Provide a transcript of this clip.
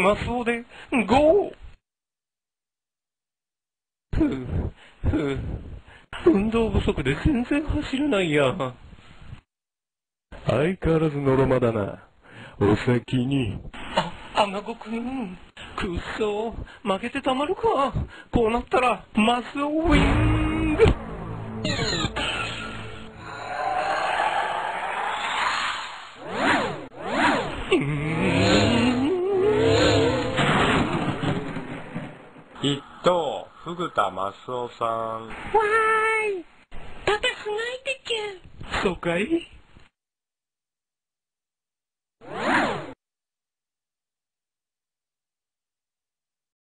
マスオで、ゴーふう、ふう、運動不足で全然走れないや。相変わらずのろまだな。お先に。あ、アナゴくん。くっそ負けてたまるか。こうなったら、マスオウィング一等、フグ田マスオさん。わーい。パパすごいでちゅ。そうかい？